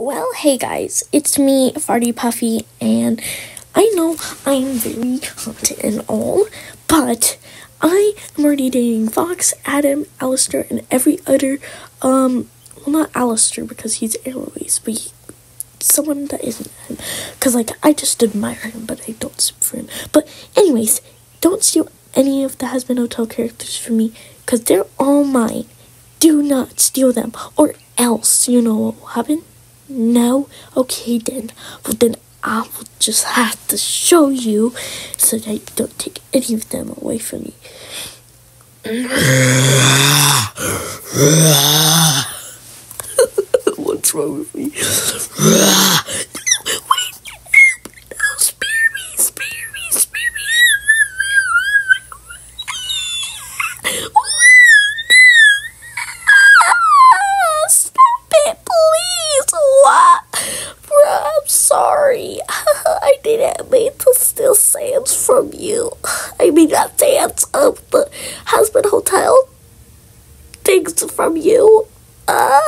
Well, hey guys, it's me, Farty Puffy, and I know I'm very hot and all, but I am already dating Vox, Adam, Alastor, and every other, um, well, not Alastor because he's Airways, but he, someone that isn't him. Because, like, I just admire him, but I don't sip for him. But, anyways, don't steal any of the Hazbin Hotel characters from me, because they're all mine. Do not steal them, or else you know what will happen. No? Okay then. Well then I will just have to show you so that you don't take any of them away from me. What's wrong with me? Wait, no, spare me, spare me, spare me. Stop it, please. What? Bruh, I'm sorry. I didn't mean to steal Sans from you. I mean, not sands of um, the Hazbin Hotel things from you. Uh,